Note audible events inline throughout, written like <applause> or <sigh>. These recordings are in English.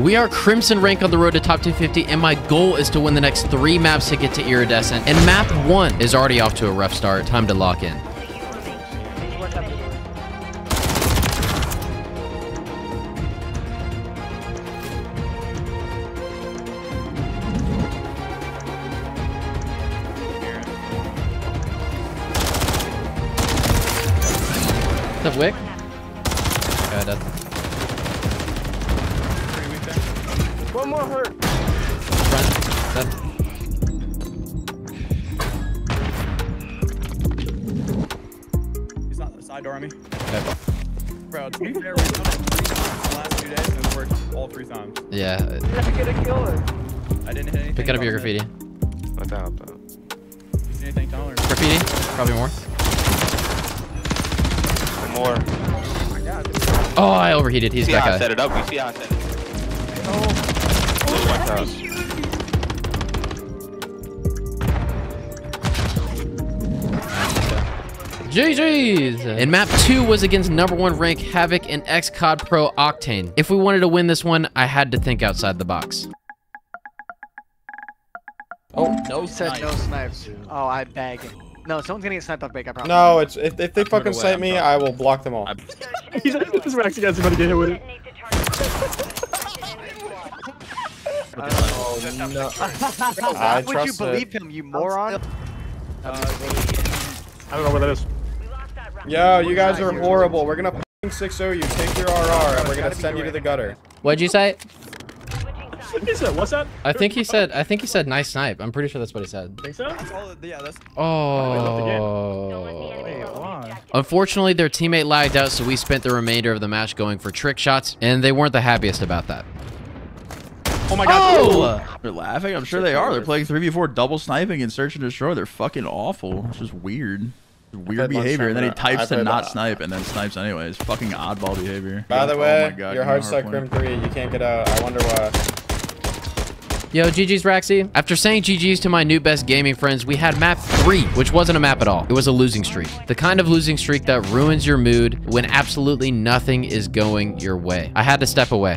We are Crimson rank on the road to top 250, and my goal is to win the next three maps to get to Iridescent. And map one is already off to a rough start. Time to lock in. What's up, Wick? Okay, dead. One more hurt. Front. Dead. He's not the side door on me. Okay. Bro, to be fair, we've done it three times the last two days and it's worked all three times. Yeah. You're not gonna kill her. I didn't hit anything. Pick up your above mid. graffiti. What the hell, bro? You see anything, Tyler? Graffiti? Probably more. One more. Oh my god. Oh, I overheated. He's see back how I set it up? You see how I set it up? Oh, Blue one house. GG's! And map 2 was against number 1 rank Havoc and ex-CoD Pro Octane. If we wanted to win this one, I had to think outside the box. Oh, You said no snipes. Oh, I beg. No, someone's gonna get sniped off break, I promise. no, it's if, if they fucking snipe me. I will block them all. <laughs> He's this Rex guy's about to get hit with it. <laughs> Oh no. Why <laughs> I would you trust it. believe him, you moron? I don't know what that is. Yo, you guys are horrible. We're gonna fucking 6 you. Take your RR, and we're gonna send you to the gutter. What'd you say? He said, what's that? I think he said I think he said nice snipe. I'm pretty sure that's what he said. Think so? Yeah, that's Oh. Unfortunately, their teammate lagged out, so we spent the remainder of the match going for trick shots, and they weren't the happiest about that. Oh my god. Oh! They're laughing. I'm sure they are. They're playing 3v4 double sniping and search and destroy. They're fucking awful. It's just weird. Weird behavior. And then he types I to not uh, snipe and then snipes anyways. Fucking oddball behavior. By the Oh way, my God, your you're hard stuck playing. Grim 3. You can't get out. I wonder why. Yo, GG's Raxy. After saying GG's to my new best gaming friends, we had map 3, which wasn't a map at all. It was a losing streak. The kind of losing streak that ruins your mood when absolutely nothing is going your way. I had to step away.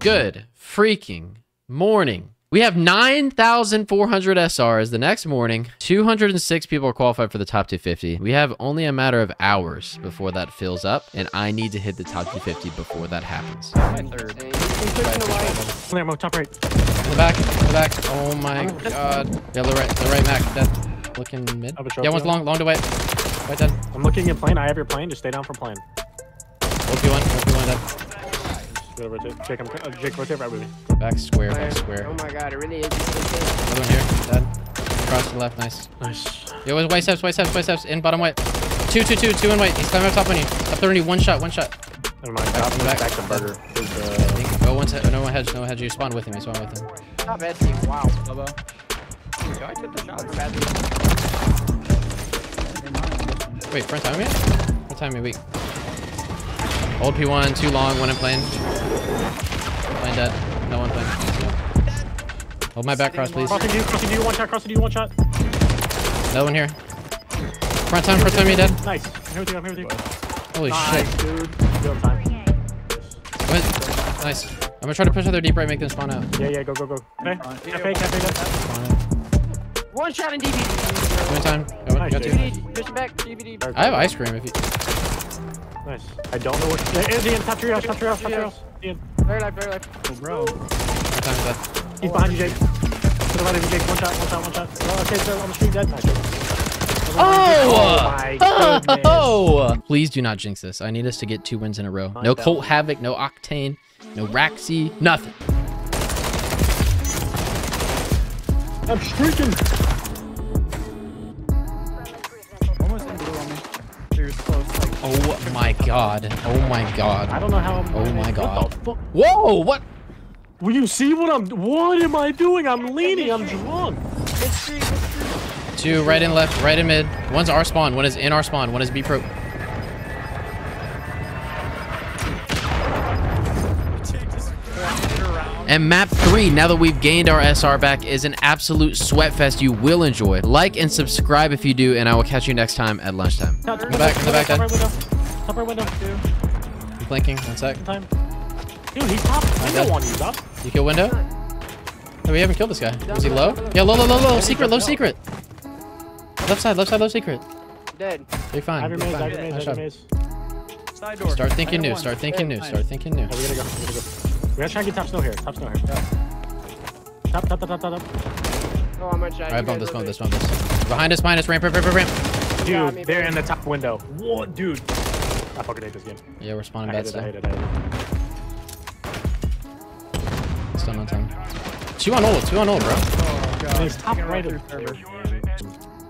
Good freaking morning. We have 9,400 SRs the next morning. 206 people are qualified for the top 250. We have only a matter of hours before that fills up, and I need to hit the top 250 before that happens. There, Mo, top right. In the back, in the back. Oh my god. Yeah, the right, the right Mac. Dead. Looking mid. Have a trophy Yeah, one's long, long to white. White dead. I'm looking at plane. I have your plane. Just stay down for plane. OP1, OP1 dead. Go rotate. Jake, I'm, uh, Jake, rotate right with me. Back square, back square. Oh my god, it really is. Another one here. Dead. Across to the left, nice. Nice. Yo, was white steps, white steps, white steps. In bottom white. Two, two, two, two in white. He's climbing up top on you. Up 30, one shot, one shot. Never mind. Back Back, to back. back to burger. Is, I uh, think. Oh, one's no one hedge, no one hedge. You spawn with him, you spawn with him. Not bad team. Wow. Elbow. Yo, I took the shot. Bad. Wait, front time me? Front time me weak. Old P1, too long, one in plane. Plane dead. No one plane. Hold my back cross, please. crossing you, crossing you, one shot, crossing you, one shot. Another one here. Front time, front time, you dead. Nice. I'm here with you, I'm here with you. Holy nice, shit. dude. Good time. What? Nice. I'm gonna try to push other deep right, make them spawn out. Yeah, yeah, go, go, go. Okay. Cafe, cafe, cafe. One shot in DVD. One in time. Go, Nice, go dude. two. DVD. Push it back. DVD. I have ice cream if you. Nice. I don't know what. Yeah, Ian, Ian, top tree top tree top tree house. Very life, very life. Oh, bro. Front time is dead. He's behind you, Jake. To the right of you, Jake. One shot, one shot, one shot. Oh, okay, so on the street, dead. Nice. Oh my. <laughs> Oh! Please do not jinx this. I need us to get two wins in a row. No Colt Havoc, no Octane, no Raxy, nothing. I'm streaking. Oh my god. Oh my god. I don't know how I'm. Oh my What God. the fuck? Whoa! What? Will you see what I'm? What am I doing? I'm leaning. I'm drunk. Two right and left, right and mid. One's our spawn, one is in our spawn, one is B pro. And map three, now that we've gained our SR back, is an absolute sweat fest you will enjoy. Like and subscribe if you do, and I will catch you next time at lunchtime. Top, In the back, in the back, top Dad. right window. Top right window. Two. I'm blinking, one sec. Time. Dude, he's top. I dead. don't want to use. You kill window? No, we haven't killed this guy. Is he low? Yeah, low, low, low, low. Secret, low secret. Left side, left side, low secret. Dead. You're fine. I have your maze, I fine. have your maze, I have your maze. Side door. Start thinking new. Start thinking new. Start thinking new. Oh, we gotta go. We gotta go. We gotta try and get top snow here. Top snow here. Top, top, top, top, top, top. Oh, I'm gonna try. All right, bump this, bump this, bump this. Behind us, behind us. Ramp, ramp, ramp, ramp, ramp. got Dude, me, they're baby. in the top window. What, dude? I fucking hate this game. Yeah, we're spawning I bad hate it, I stuff. hate it, I hate it. Still on time. Two on ult, two on ult, bro. Oh, and he's top right of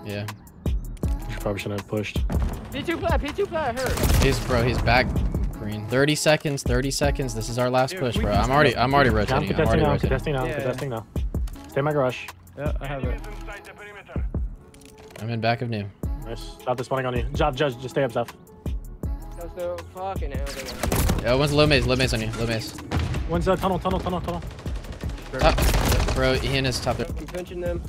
Yeah. Probably shouldn't have pushed. P2 plat, P2 plat, hurt. He's, bro, he's back green. 30 seconds, 30 seconds. This is our last Dude, push, bro. I'm already, I'm already I'm rotating. I'm contesting already now, I'm rotating. contesting now, I'm Yeah, yeah. contesting now. Stay in my garage. Yeah, I have it. I'm in back of new. Nice. Stop the spawning on you. Job, Judge, just stay up, Zeph. That's so fucking hell. Yeah, one's low maze, low maze on you, low maze. One's uh, tunnel, tunnel, tunnel, tunnel. Top. Bro, he in his top. I'm pinching them.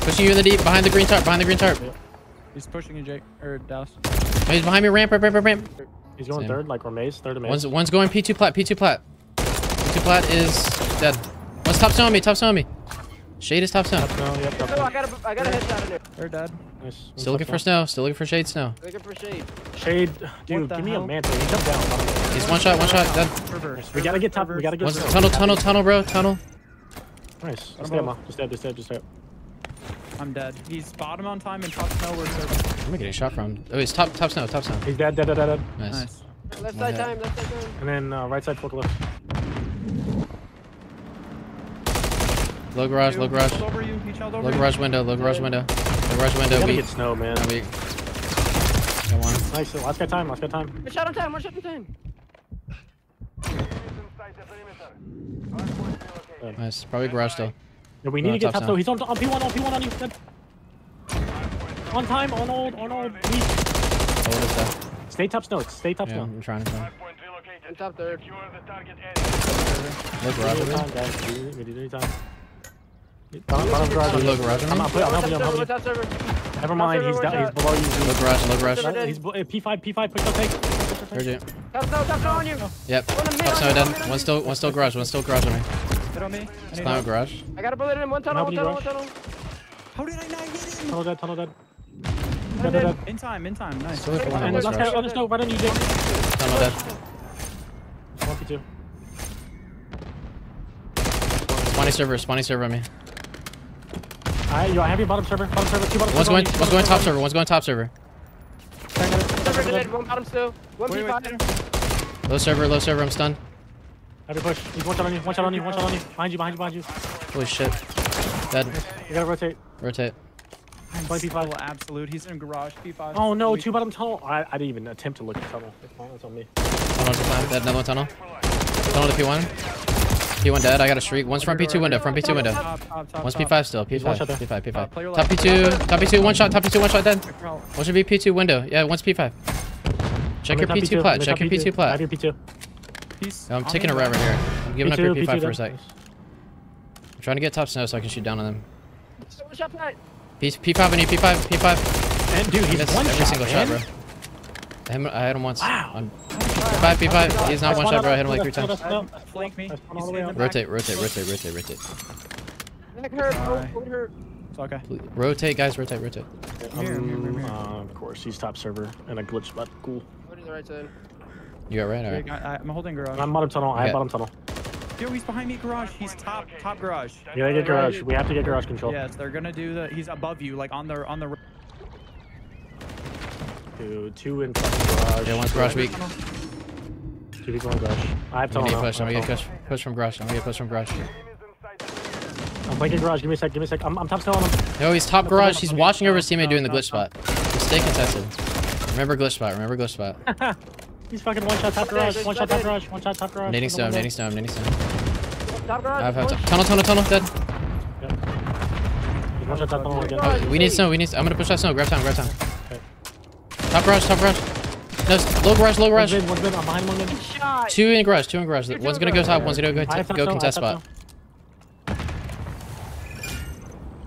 Pushing you in the deep, behind the green tarp, behind the green tarp. He's pushing you, Jake. Or Dallas. Oh, he's behind me, ramp, ramp, ramp, ramp, ramp. He's going Same. third, like or maze, third to maze. One's, one's going P2 plat, P2 plat. P2 plat is dead. One's top stone on me, top stone on me. Shade is top stone. No, yep, Oh, I got a, I got a headshot in there. They're dead. Nice. Still looking for snow, still looking for shade snow. Looking for shade. Shade, dude, the give me a mantle. He jumped down. He's one shot, one shot, dead. Reverse. We gotta get top. We gotta get. One's tunnel, tunnel, tunnel, bro, tunnel. Nice. Just stay up, Ma. Just stay up, just stay up, just stay up. I'm dead. He's bottom on time and top snow. We're serving. I'm getting shot from. Oh, he's top, top snow, top snow. He's dead, dead, dead, dead, dead. Nice. Nice. Left One side hit. time, left side time. And then uh, right side forklift. Low garage, low garage. He over you. He over Low you. garage window, low garage window. Low garage We window, gotta weak. get snow, man. No, weak. Got one. Nice. Last guy time. Last guy time. One shot on time, one shot on time. Nice. Probably garage still. Yeah, we need to get top top now. snow. He's on, on P1, on P1 on you. Dead. On time, on old, on old. Weak. Hold this stuff. Stay top snow. Stay top Yeah, snow. I'm trying to find. I'm top third. Low garage. We need window. time, guys. We need- We need any time. Bottom, bottom garage. Low garage. I'm, I'm, I'm helping you. I'm Top helping you. Never mind. He's down. He's below you. Low garage, low garage. Server. Uh, He's uh, P5, P5. Push the tank. Push the tank. Heard you. Top snow, top snow on you. Yep. One in Top snow one dead. One still, one still garage, one still garage on me. Hit on me. I need Climb help. garage. I got a bullet in one tunnel, one tunnel, one tunnel. How did I not get him? Tunnel dead. Tunnel dead. I'm Dead, dead, dead. dead. In time, in time. Nice. Still looking And one last on guy garage. on the snow. Right on you, Jake. Tunnel dead. One P2. Spawning server, spawning server on me. Alright, yo, I have your bottom server. Bottom server. Two bottom One's server going, on one's going top server, one's going top server. Server dead, one bottom still. One Wait, wait, P5. Low server, low server, I'm stunned. Have your push. He's one shot on you. One shot on you. One shot on you. Behind you. Behind you. Behind you. Holy shit. Dead. You gotta rotate. Rotate. Play P5. Still absolute. He's in garage. P5. Oh no, two bottom tunnel. I, I didn't even attempt to look at tunnel. It's fine, That's on me. Tunnel to climb. Dead, another one tunnel. Tunnel to P1. P1 dead, I got a streak. One's from P2 window, from P2 window. One's. P5 still. P5, shot there. P5, Uh, play your P5. Top. P2, top P2, one shot, top P2, one shot dead. Bro, One should be P2 window. Yeah, one's P5. Check your P2 top plat, check your P2 I have your P2. He's I'm taking a rat right here. I'm giving up P2, your P2 P5 for down. a sec. I'm trying to get top snow so I can shoot down on them. One shot. P- P5 on you, P5, P5. And dude, he's Missed one every shot, single man. shot, bro. I hit him, I hit him once. Wow. On P5, P5. He's not one shot, bro. I hit him like three times. Flank me. That's one He's all the way in up. the back. Rotate, rotate, rotate, rotate, rotate. Neck hurt, Alright. foot hurt. It's okay. Rotate, guys, rotate, rotate. Here, here, here, Um, here. uh, of course, he's top server and a glitch spot. Cool. Go to the right side. You got right? Alright. I, I'm holding garage. I'm bottom tunnel. I have bottom tunnel. Yo, he's behind me, garage. He's top, top garage. You gotta get garage. We have to get garage control. Yes, they're gonna do the. He's above you, like on the on the. Two, two in garage. Yeah, one's garage weak. Two people in garage. I have I'm tunnel gonna get push. I'm gonna get push. Push from garage. I'm gonna get push from garage. I'm flanking garage. Give me a sec. Give me a sec. I'm, I'm top still on him. No, he's top garage. He's watching over his teammate doing the glitch spot. Stay contested. Remember glitch spot. Remember glitch spot. <laughs> He's fucking one shot top garage. One shot top garage. One shot top garage. Nading One stone. window. Nading stone. Nading stone. Top garage. I've had tunnel. Tunnel. Tunnel. Dead. One shot top tunnel again. Oh, we need snow. We need. I'm gonna push that snow. Grab time. Grab time. Top garage. Top garage. No, low garage. Low One's garage. mid. One's mid. I'm behind one mid. Two in garage. Two in garage. One's gonna go top. One's gonna go I have t- top go snow, I have contest top spot. snow.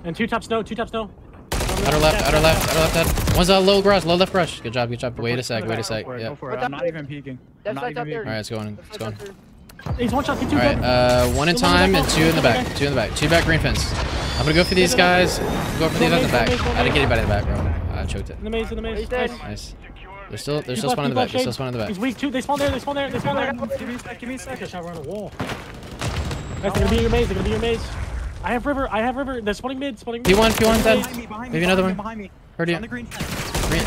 And two top snow. Two top snow. Outer left, outer left, outer left, dead. One's a low garage, low left garage. Good job, good job. Wait a sec, wait a sec. Go for it, Yeah. Go for it. I'm not even peeking. I'm not even out there. All right, it's going, Left it's going. He's one shot. He's two All right, uh, one in time and two in the back. Two in the back. Two back green fence. I'm gonna go for these guys. Go for these on the back. I didn't get anybody in the back, bro. I choked it. In the maze, in the maze. Nice. Nice. There's still, there's He's still left, spawn in the back. left, There's still Shade. spawn in the back. He's weak too. They spawn there. They spawn there. They spawn there. Give me a sec. Give me a sec. Take a shot around the wall. Guys, they're gonna be in your maze. They're gonna be your maze. I have river. I have river. They're spawning mid. Spawning mid. P1, P1 Behind dead. me, behind Maybe another behind one. me, Behind me. Heard you. On the green. Green.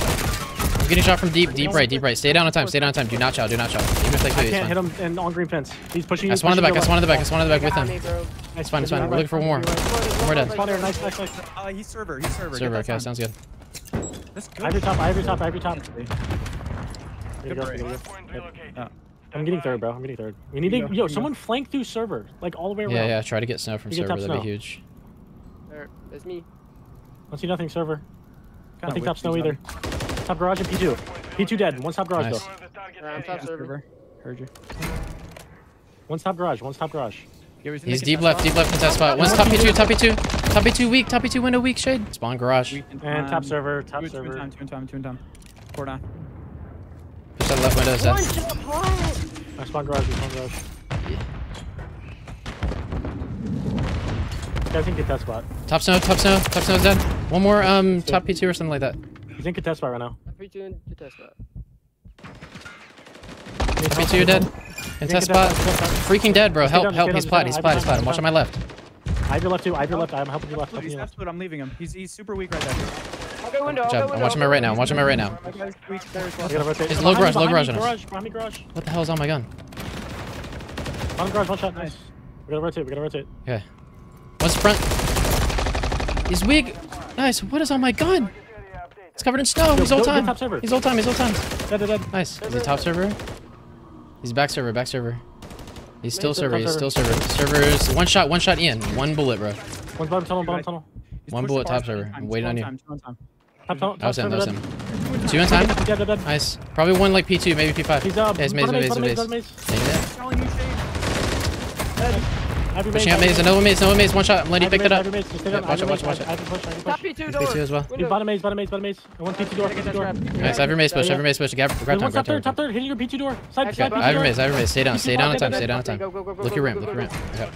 I'm getting shot from deep, deep right, deep right. Stay down on time. Stay down on time. Do not shout. Do not shout. Even if they kill you, it's can't hit him and on green fence. He's pushing. I he's spawn in the back. pushing I spawn in the back. I left. spawn in the back with Got him. me, bro. It's fine. It's fine. We're looking for more. One more dead. Spawn. Nice, nice, nice. Uh, he's server. He's server. Server. Okay, sounds good. That's good. Ivory top. Ivory top. Ivory top. Good break. Yeah. I'm getting third, bro. I'm getting third. We need to. Here you go, Yo, someone flank through server, like all the way around. Yeah, yeah. Try to get snow from server. That'd be huge. There, That's me. Don't see nothing server. I Kinda think wish top snow either. Top garage and P2. P2 dead. One's top garage Nice. though. Alright, I'm top Yeah, server. server. Heard you. One's top garage. One's top garage. Yeah, He's deep left, that deep left contest spot. One's top P2, top P2. Top P2 weak, top P2 window weak, shade. Spawn garage. spot. Weak And top server. Top Two, two in server. time. Two in time. Two in time. Four down. Push that left window, One set. shot, what? I spawn garage. We spawn garage. Guys in contest spot. Top snow, top snow, top snow's dead. One more, um, top P2 or something like that. He's in contest spot right now. Three, two, and two test that. Top P2 you're dead. Contest spot. Freaking dead, bro. Help, help. He's down, plat, stay he's down. plat, he's Ivy plat. I'm watching my down. left. Ivy left too. Ivy left. I'm helping you left. Absolute, Helping he's left. absolute. I'm leaving him. He's he's super weak right there. I'll window, I'll Good go job. window. I'm watching my right now. I'm watching my right now. My guy's weak there as well. I gotta rotate. It's low garage, low garage on us. Garage. Behind me, garage. What the hell is on my gun? Behind garage. One shot. Nice. We gotta rotate. We gotta rotate. Okay. What's front? He's weak. Nice. What is on my gun? It's covered in snow. He's go- old go time. He's old time. He's old time. Dead, dead, dead. Nice. Is he top server? He's back server, back server. He's still Top server, he's still server. Servers, one shot, one shot Ian. One bullet, bro. One's bottom tunnel. Bottom tunnel. One bullet top server. I'm waiting on you. time, two in time. Top. That was him, that was him. Two in time? Nice. Probably one like P2, maybe P5. He's uh. Yeah, he's maze, bottom maze, bottom maze. bottom maze. Taking it. Telling you, Shade. Ivy Pushing out maze, another maze, another maze, one shot. I'm letting you pick that up. Maze. Just Yeah, watch it, watch it, watch it. Ivy push, push. P2 He's. P2 as well. He's Window. bottom maze, bottom maze, bottom maze. And one P2 door, P2 that door. trap. Nice, Ivy maze push, Yeah, Ivy maze push. Grab, grab time, grab top third, top third, hitting your P2 door. Side, side bye. P2 Ivy door. maze, Ivy maze. Stay down, stay down on time, stay down on time. Look your go, rim, look your rim. go.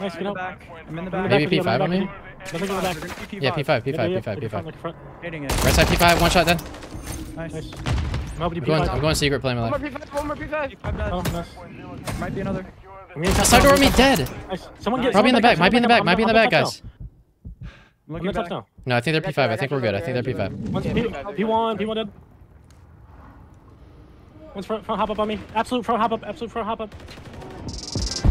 Nice, get in out. I'm in the Back, back. Maybe P5 on me? Nothing in the back. Yeah, P5, P5, Yeah, yeah, P5, yeah, front, P5. Hitting it. Right side P5, one shot then. Nice. Nice. I'm I'm going, I'm going secret, playing my One more. P5, one more P5. I'm. Oh, nice. Might be another. I'm getting top Side door tunnel. me, dead. Nice. Someone get. Probably in the back, might be in the back, might be in the back, guys. I'm looking back. now. No, I think they're P5. I think we're good. I think they're P5. One's P P1. P1 dead. One's front, front hop up on me. Absolute front hop up, absolute front hop up.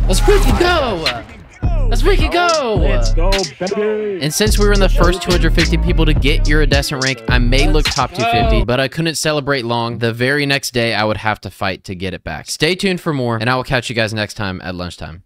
Let's freaking go! Let's freaking go! Let's go, baby. And since we were in the first 250 people to get iridescent rank, I may look top 250, but I couldn't celebrate long. The very next day, I would have to fight to get it back. Stay tuned for more, and I will catch you guys next time at lunchtime.